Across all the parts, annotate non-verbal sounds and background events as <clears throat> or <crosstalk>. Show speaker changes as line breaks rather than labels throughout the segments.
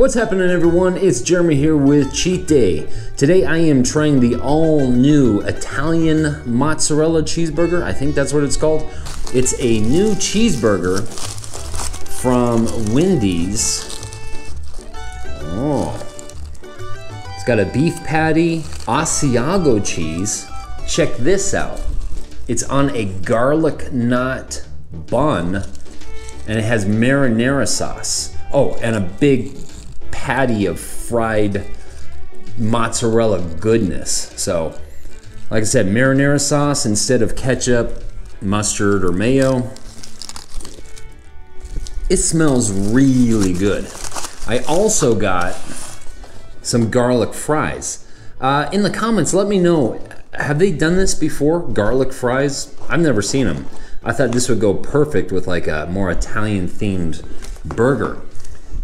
What's happening, everyone? It's Jeremy here with Cheat Day. Today I am trying the all new Italian mozzarella cheeseburger. I think that's what it's called. It's a new cheeseburger from Wendy's. Oh. It's got a beef patty, Asiago cheese. Check this out. It's on a garlic knot bun and it has marinara sauce. Oh, and a big patty of fried mozzarella goodness. So, like I said, marinara sauce instead of ketchup, mustard, or mayo. It smells really good. I also got some garlic fries. Uh, in the comments, let me know have they done this before? Garlic fries? I've never seen them. I thought this would go perfect with like a more Italian themed burger.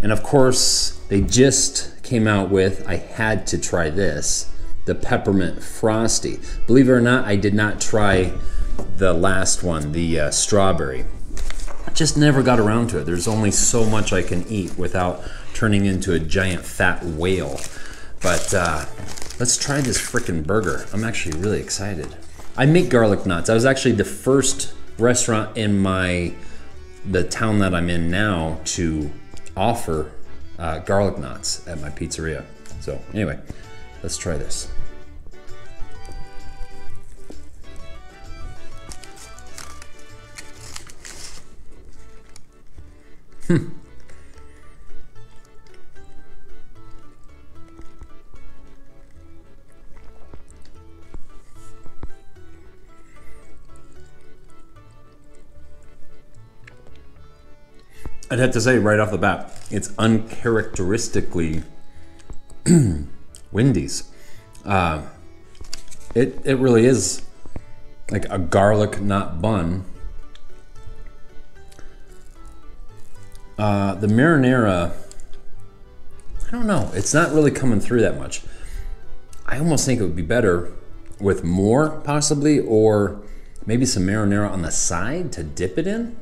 And of course, they just came out with, I had to try this, the peppermint frosty. Believe it or not, I did not try the last one, the uh, strawberry. I just never got around to it. There's only so much I can eat without turning into a giant fat whale. But uh, let's try this freaking burger. I'm actually really excited. I make garlic knots. I was actually the first restaurant in my the town that I'm in now to offer uh, garlic knots at my pizzeria. So anyway, let's try this. Hmm. I'd have to say right off the bat, it's uncharacteristically <clears throat> Wendy's. Uh, it it really is like a garlic knot bun. Uh, the marinara, I don't know. It's not really coming through that much. I almost think it would be better with more, possibly, or maybe some marinara on the side to dip it in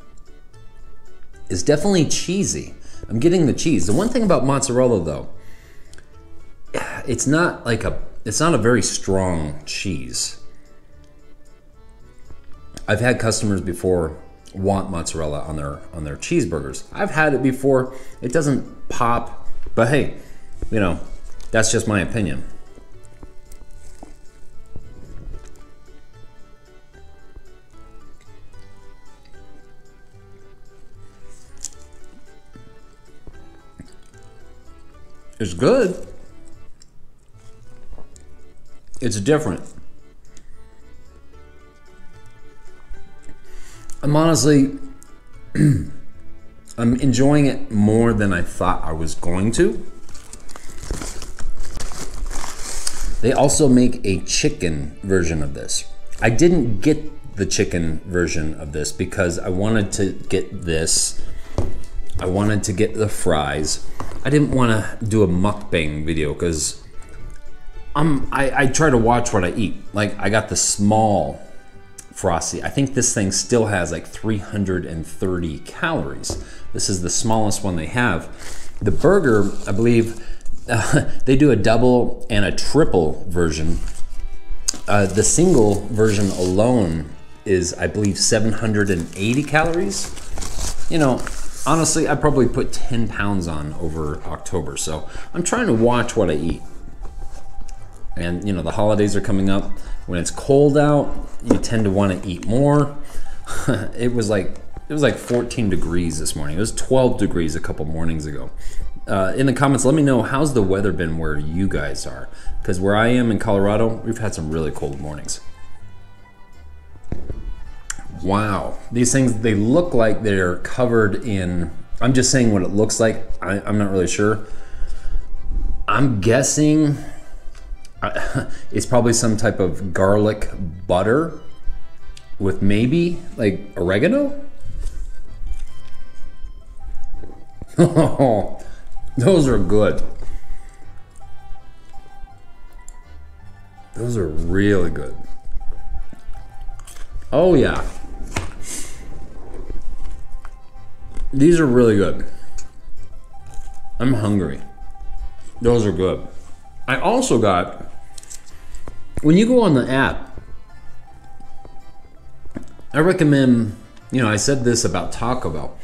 is definitely cheesy. I'm getting the cheese. The one thing about mozzarella though, it's not like a it's not a very strong cheese. I've had customers before want mozzarella on their on their cheeseburgers. I've had it before. It doesn't pop, but hey, you know, that's just my opinion. It's good. It's different. I'm honestly, <clears throat> I'm enjoying it more than I thought I was going to. They also make a chicken version of this. I didn't get the chicken version of this because I wanted to get this. I wanted to get the fries I didn't want to do a mukbang video because I'm I, I try to watch what I eat. Like I got the small frosty. I think this thing still has like 330 calories. This is the smallest one they have. The burger, I believe, uh, <laughs> they do a double and a triple version. Uh, the single version alone is, I believe, 780 calories. You know, honestly, I probably put 10 pounds on over October. So I'm trying to watch what I eat. And you know, the holidays are coming up. When it's cold out, you tend to want to eat more. <laughs> it was like it was like 14 degrees this morning. It was 12 degrees a couple mornings ago. Uh, in the comments, let me know how's the weather been where you guys are. Because where I am in Colorado, we've had some really cold mornings. Wow. These things, they look like they're covered in, I'm just saying what it looks like. I, am not really sure. I'm guessing <laughs> it's probably some type of garlic butter with maybe like oregano. Oh, <laughs> those are good. Those are really good. Oh, yeah. These are really good. I'm hungry. Those are good. I also got, when you go on the app, I recommend, you know, I said this about Taco Bell.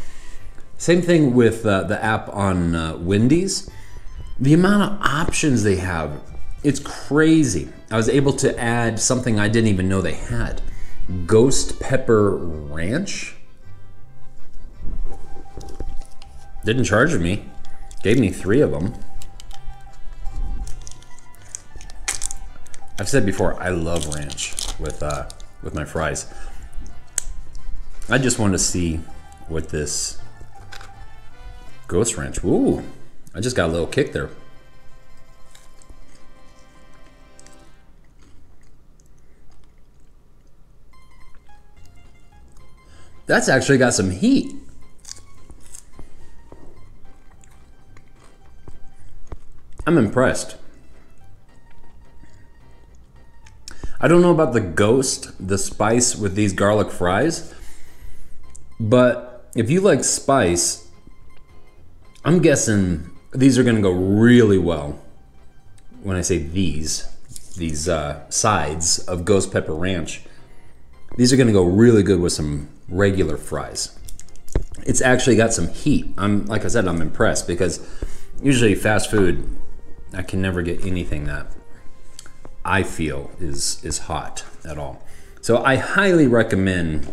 Same thing with uh, the app on uh, Wendy's. The amount of options they have, it's crazy. I was able to add something I didn't even know they had Ghost Pepper Ranch. Didn't charge me, gave me three of them. I've said before, I love ranch with uh, with my fries. I just wanted to see what this Ghost Ranch. Ooh, I just got a little kick there. That's actually got some heat. I'm impressed. I don't know about the ghost, the spice with these garlic fries, but if you like spice, I'm guessing these are gonna go really well. When I say these, these uh, sides of Ghost Pepper Ranch, these are gonna go really good with some regular fries. It's actually got some heat. I'm, like I said, I'm impressed because usually fast food, I can never get anything that I feel is is hot at all. So I highly recommend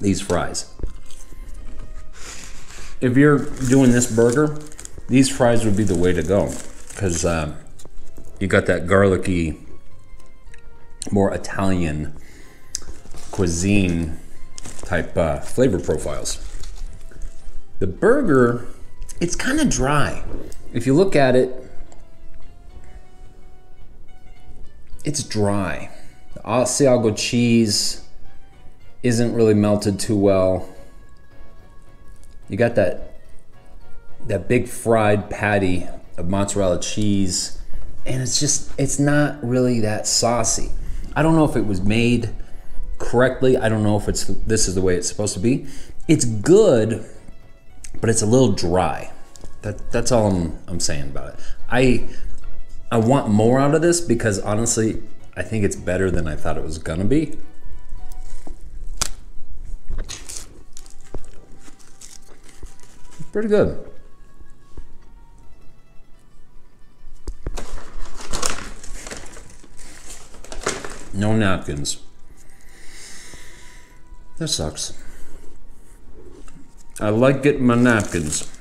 these fries. If you're doing this burger, these fries would be the way to go because uh, you got that garlicky, more Italian cuisine type uh, flavor profiles. The burger, it's kind of dry. If you look at it, it's dry. The Asiago cheese isn't really melted too well. You got that that big fried patty of mozzarella cheese and it's just it's not really that saucy. I don't know if it was made correctly. I don't know if it's this is the way it's supposed to be. It's good, but it's a little dry. That that's all I'm I'm saying about it. I I want more out of this because honestly, I think it's better than I thought it was gonna be. Pretty good. No napkins. That sucks. I like getting my napkins.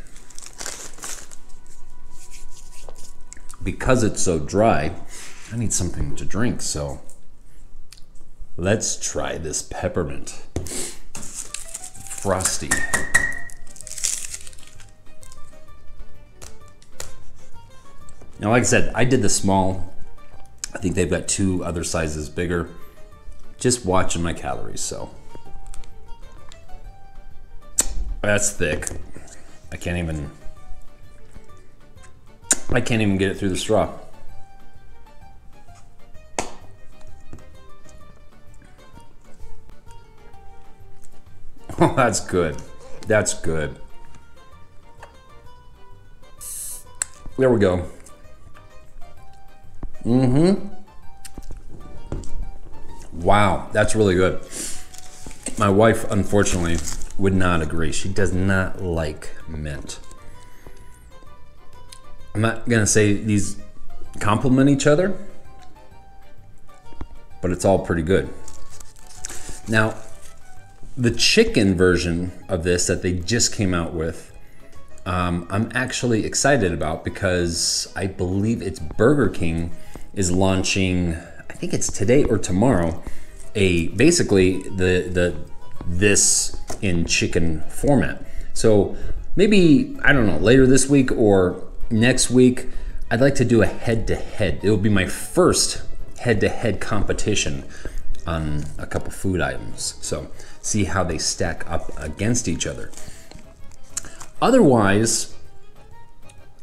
Because it's so dry, I need something to drink, so let's try this peppermint frosty. Now, like I said, I did the small. I think they've got two other sizes bigger. Just watching my calories, so. That's thick. I can't even I can't even get it through the straw. <laughs> Oh, that's good. That's good. There we go. Mm-hmm. Wow, that's really good. My wife, unfortunately, would not agree. She does not like mint. I'm not gonna say these complement each other, but it's all pretty good. Now, the chicken version of this that they just came out with, um, I'm actually excited about because I believe it's Burger King is launching. I think it's today or tomorrow. A basically the the this in chicken format. So maybe I don't know later this week or next week, I'd like to do a head to head. It will be my first head to head competition on a couple food items. So, see how they stack up against each other. Otherwise,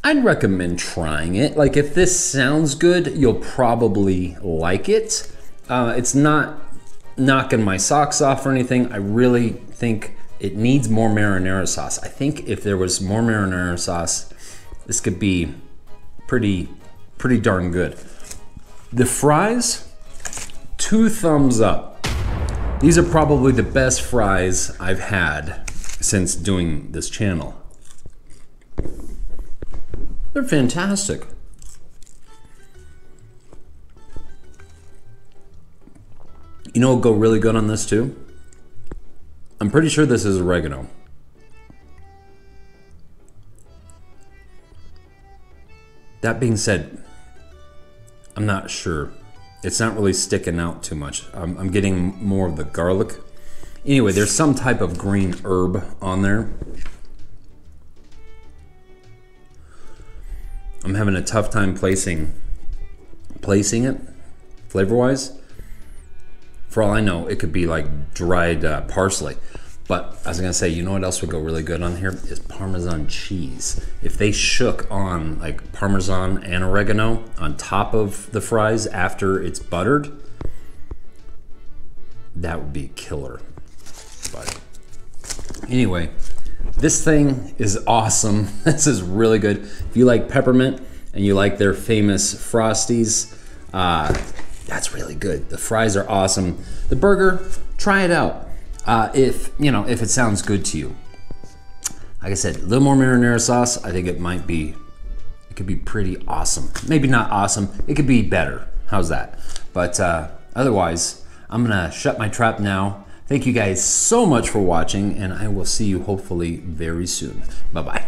I'd recommend trying it. Like, if this sounds good, you'll probably like it. Uh, it's not knocking my socks off or anything. I really think it needs more marinara sauce. I think if there was more marinara sauce, this could be pretty, pretty darn good. The fries, two thumbs up. These are probably the best fries I've had since doing this channel. They're fantastic. You know what go really good on this too? I'm pretty sure this is oregano. That being said, I'm not sure. It's not really sticking out too much. I'm, I'm getting more of the garlic. Anyway, there's some type of green herb on there. I'm having a tough time placing placing it flavor wise. For all I know, it could be like dried uh, parsley. But I was gonna say, you know what else would go really good on here is Parmesan cheese. If they shook on like Parmesan and oregano on top of the fries after it's buttered, that would be killer. But anyway, this thing is awesome. <laughs> This is really good. If you like peppermint and you like their famous Frosties, uh, that's really good. The fries are awesome. The burger, try it out. Uh, if you know if it sounds good to you. Like I said, a little more marinara sauce. I think it might be. It could be pretty awesome. Maybe not awesome. It could be better. How's that? But uh, otherwise, I'm gonna shut my trap now. Thank you guys so much for watching, and I will see you hopefully very soon. Bye bye.